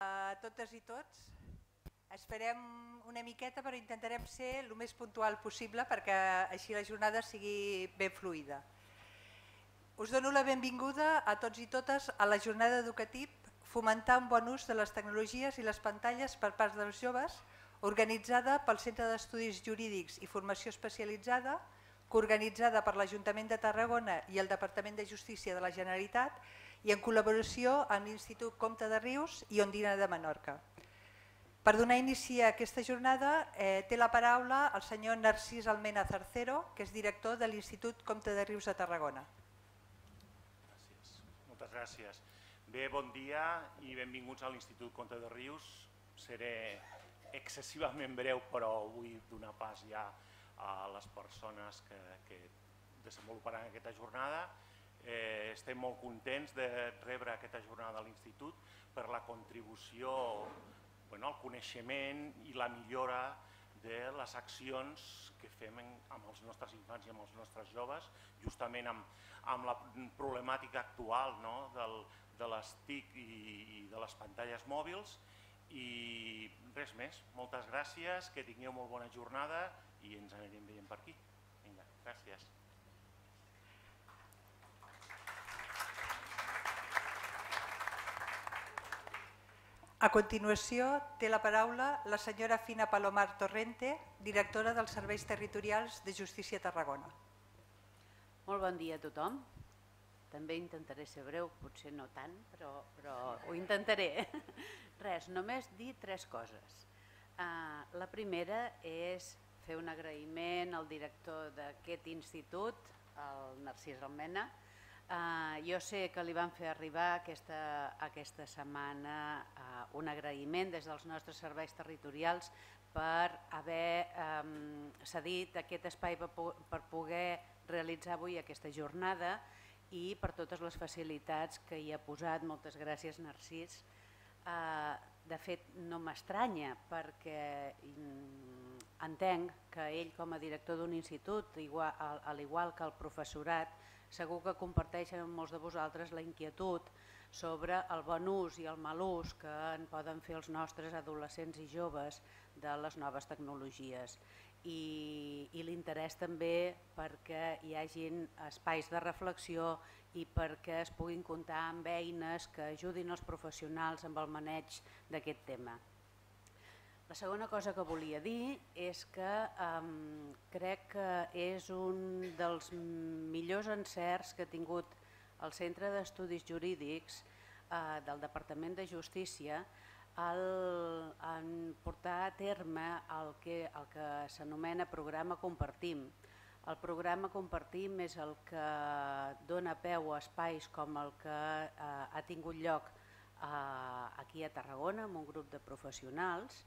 a totes i tots. Esperem una miqueta però intentarem ser el més puntual possible perquè així la jornada sigui ben fluida. Us dono la benvinguda a tots i totes a la jornada educativa Fomentar un bon ús de les tecnologies i les pantalles per part dels joves, organitzada pel Centre d'Estudis Jurídics i Formació Especialitzada, coorganitzada per l'Ajuntament de Tarragona i el Departament de Justícia de la Generalitat i en col·laboració amb l'Institut Comte de Rius i Ondina de Menorca. Per donar inici a aquesta jornada eh, té la paraula el senyor Narcís Almena Zarcero, que és director de l'Institut Comte de Rius de Tarragona. Gràcies. Moltes gràcies. Bé, bon dia i benvinguts a l'Institut Comte de Rius. Seré excessivament breu, però vull donar pas ja a les persones que, que desenvoluparan aquesta jornada. Eh, estem molt contents de rebre aquesta jornada a l'Institut per la contribució bueno, al coneixement i la millora de les accions que fem en, amb els nostres infants i amb els nostres joves, justament amb, amb la problemàtica actual no? Del, de les TIC i, i de les pantalles mòbils i res més, moltes gràcies, que tingueu molt bona jornada i ens anirem veient per aquí. Vinga, gràcies. A continuació té la paraula la senyora Fina Palomar Torrente, directora dels Serveis Territorials de Justícia Tarragona. Molt bon dia a tothom. També intentaré ser breu, potser no tant, però, però ho intentaré. Res, només dir tres coses. Uh, la primera és fer un agraïment al director d'aquest institut, el Narcís Almena. Uh, jo sé que li van fer arribar aquesta, aquesta setmana uh, un agraïment des dels nostres serveis territorials per haver um, cedit aquest espai per, per poder realitzar avui aquesta jornada i per totes les facilitats que hi ha posat. Moltes gràcies, Narcís. Uh, de fet, no m'estranya perquè mm, entenc que ell com a director d'un institut, igual, al, al igual que el professorat, segur que comparteixen amb molts de vosaltres la inquietud sobre el bon ús i el mal ús que en poden fer els nostres adolescents i joves de les noves tecnologies i, i l'interès també perquè hi hagin espais de reflexió i perquè es puguin comptar amb eines que ajudin els professionals amb el maneig d'aquest tema. La segona cosa que volia dir és que um, crec que és un dels millors encerts que ha tingut el Centre d'Estudis Jurídics uh, del Departament de Justícia el, en portar a terme el que, el que s'anomena programa Compartim, el programa Compartim és el que dona peu a espais com el que eh, ha tingut lloc eh, aquí a Tarragona amb un grup de professionals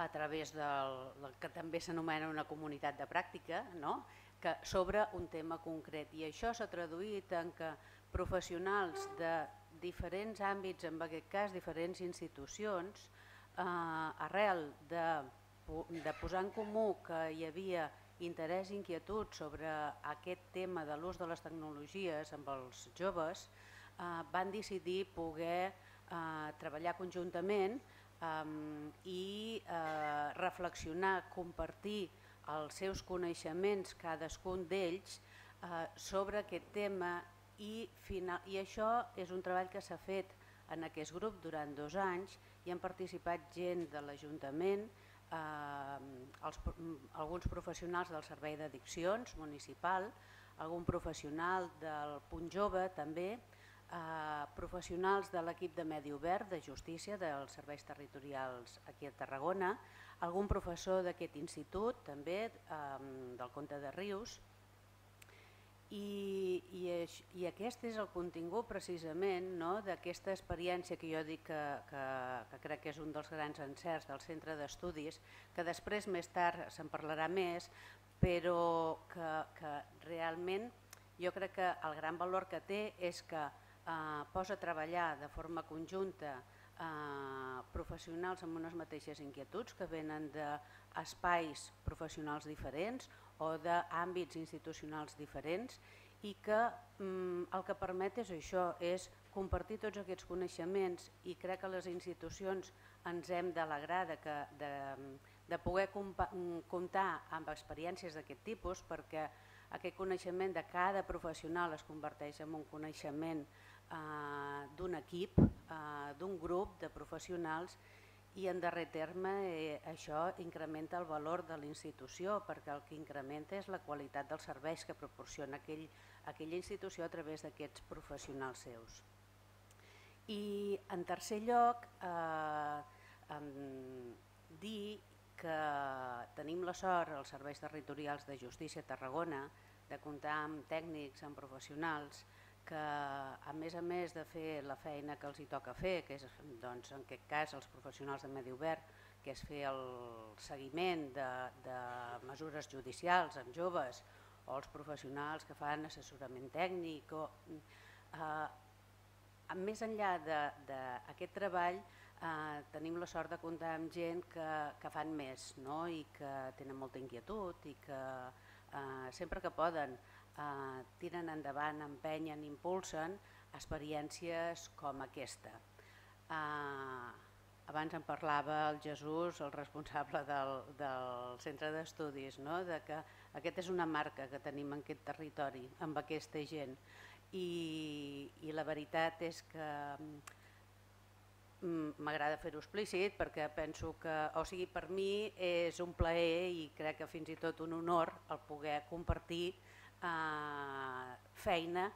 a través del, del que també s'anomena una comunitat de pràctica, no? que sobre un tema concret. I això s'ha traduït en que professionals de diferents àmbits, en aquest cas diferents institucions, eh, arrel de, de posar en comú que hi havia interès i inquietud sobre aquest tema de l'ús de les tecnologies amb els joves, eh, van decidir poder eh, treballar conjuntament eh, i eh, reflexionar, compartir els seus coneixements, cadascun d'ells, eh, sobre aquest tema i, final, i això és un treball que s'ha fet en aquest grup durant dos anys i han participat gent de l'Ajuntament, eh, els, alguns professionals del Servei d'Addiccions municipal, algun professional del Punt Jove també, professionals de l'equip de Medi Obert de Justícia dels Serveis Territorials aquí a Tarragona, algun professor d'aquest institut també, del Comte de Rius, i, i, i aquest és el contingut precisament no, d'aquesta experiència que jo dic que, que, que crec que és un dels grans encerts del centre d'estudis, que després més tard se'n parlarà més, però que, que realment jo crec que el gran valor que té és que eh, posa a treballar de forma conjunta eh, professionals amb unes mateixes inquietuds que venen d'espais professionals diferents o d'àmbits institucionals diferents i que mm, el que permet és això, és compartir tots aquests coneixements i crec que les institucions ens hem d'alegrar de, que, de, de poder comptar amb experiències d'aquest tipus perquè aquest coneixement de cada professional es converteix en un coneixement d'un equip, eh, d'un grup de professionals i en darrer terme eh, això incrementa el valor de la institució perquè el que incrementa és la qualitat dels serveis que proporciona aquell, aquella institució a través d'aquests professionals seus. I en tercer lloc, eh, eh, dir que tenim la sort als serveis territorials de justícia a Tarragona de comptar amb tècnics, amb professionals, que a més a més de fer la feina que els hi toca fer, que és doncs, en aquest cas els professionals de Medi Obert, que és fer el seguiment de, de mesures judicials amb joves o els professionals que fan assessorament tècnic. O, eh, més enllà d'aquest treball eh, tenim la sort de comptar amb gent que, que fan més no? i que tenen molta inquietud i que eh, sempre que poden eh, tiren endavant, empenyen, impulsen experiències com aquesta. Eh, abans en parlava el Jesús, el responsable del, del centre d'estudis, no? de que aquest és una marca que tenim en aquest territori, amb aquesta gent. I, i la veritat és que mm, m'agrada fer-ho explícit perquè penso que, o sigui, per mi és un plaer i crec que fins i tot un honor el poder compartir eh, feina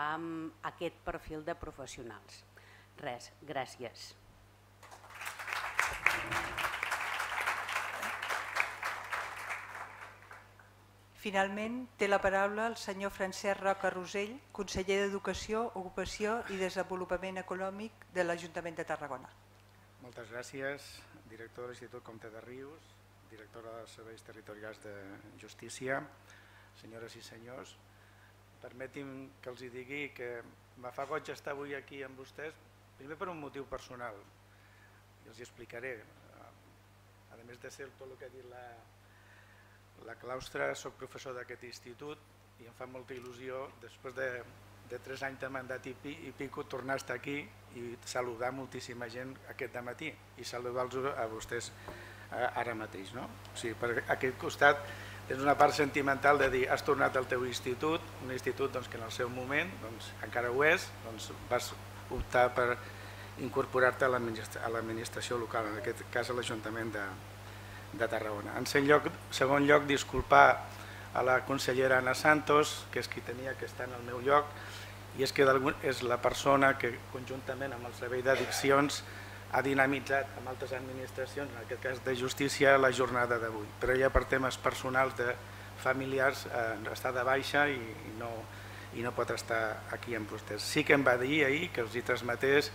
amb aquest perfil de professionals. Res, gràcies. Finalment, té la paraula el senyor Francesc Roca Rosell, conseller d'Educació, Ocupació i Desenvolupament Econòmic de l'Ajuntament de Tarragona. Moltes gràcies, director de l'Institut Comte de Rius, directora dels Serveis Territorials de Justícia, senyores i senyors, permetin que els hi digui que me fa goig estar avui aquí amb vostès, primer per un motiu personal, i els hi explicaré. A més de ser tot el que ha dit la, la claustra, sóc professor d'aquest institut i em fa molta il·lusió, després de, de tres anys de mandat i, pi, i pico, tornar a estar aquí i saludar moltíssima gent aquest matí i saludar-los a vostès eh, ara mateix. No? O sigui, per aquest costat és una part sentimental de dir has tornat al teu institut, un institut doncs, que en el seu moment doncs, encara ho és, doncs, vas optar per incorporar-te a l'administració local, en aquest cas a l'Ajuntament de, de Tarragona. En lloc, segon lloc, disculpar a la consellera Ana Santos, que és qui tenia que estar en el meu lloc, i és que és la persona que conjuntament amb el Servei d'Addiccions ha dinamitzat amb altres administracions, en aquest cas de justícia, la jornada d'avui. Però ja per temes personals de familiars eh, està de baixa i, i, no, i no pot estar aquí amb vostès. Sí que em va dir ahir que els hi transmetés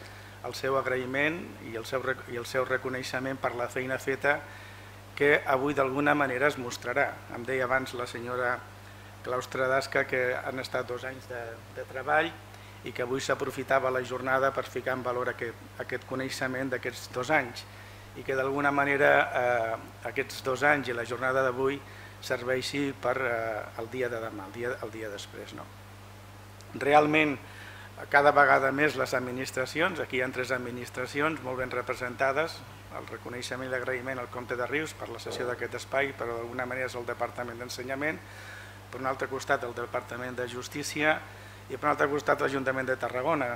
el seu agraïment i el seu, i el seu reconeixement per la feina feta que avui d'alguna manera es mostrarà. Em deia abans la senyora Claustra d'Asca que han estat dos anys de, de treball i que avui s'aprofitava la jornada per ficar en valor aquest, aquest coneixement d'aquests dos anys i que d'alguna manera eh, aquests dos anys i la jornada d'avui serveixi per eh, el dia de demà, el dia, el dia després. No? Realment, cada vegada més les administracions, aquí hi ha tres administracions molt ben representades, el reconeixement i l'agraïment al Comte de Rius per la sessió d'aquest espai, però d'alguna manera és el Departament d'Ensenyament, per un altre costat el Departament de Justícia i per un altre costat l'Ajuntament de Tarragona.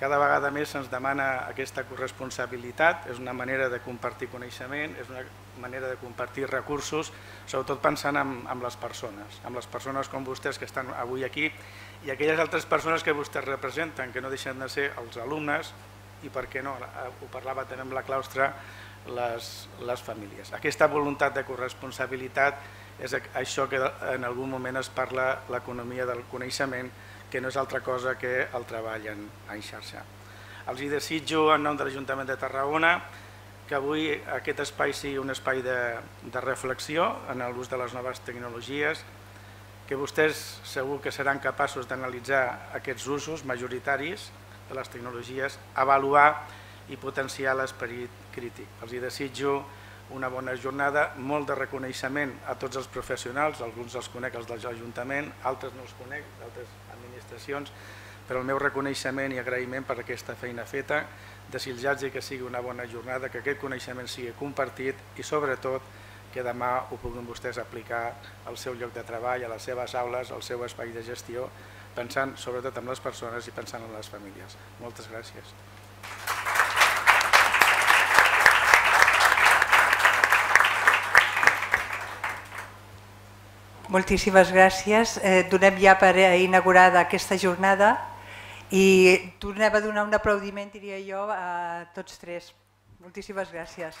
Cada vegada més se'ns demana aquesta corresponsabilitat, és una manera de compartir coneixement, és una manera de compartir recursos, sobretot pensant en, en les persones, amb les persones com vostès que estan avui aquí i aquelles altres persones que vostès representen, que no deixen de ser els alumnes i per què no, ho parlava també amb la claustra, les, les famílies. Aquesta voluntat de corresponsabilitat és això que en algun moment es parla l'economia del coneixement, que no és altra cosa que el treball en, en xarxa. Els hi desitjo en nom de l'Ajuntament de Tarragona que avui aquest espai sigui un espai de, de reflexió en l'ús de les noves tecnologies, que vostès segur que seran capaços d'analitzar aquests usos majoritaris de les tecnologies, avaluar i potenciar l'esperit crític. Els hi desitjo una bona jornada, molt de reconeixement a tots els professionals, alguns els conec, els de l'Ajuntament, altres no els conec, d'altres administracions, però el meu reconeixement i agraïment per aquesta feina feta, desitjar-los que sigui una bona jornada, que aquest coneixement sigui compartit i sobretot que demà ho puguin vostès aplicar al seu lloc de treball, a les seves aules, al seu espai de gestió, pensant sobretot en les persones i pensant en les famílies. Moltes gràcies. Moltíssimes gràcies. Eh, donem ja per inaugurada aquesta jornada i tornem a donar un aplaudiment, diria jo, a tots tres. Moltíssimes gràcies.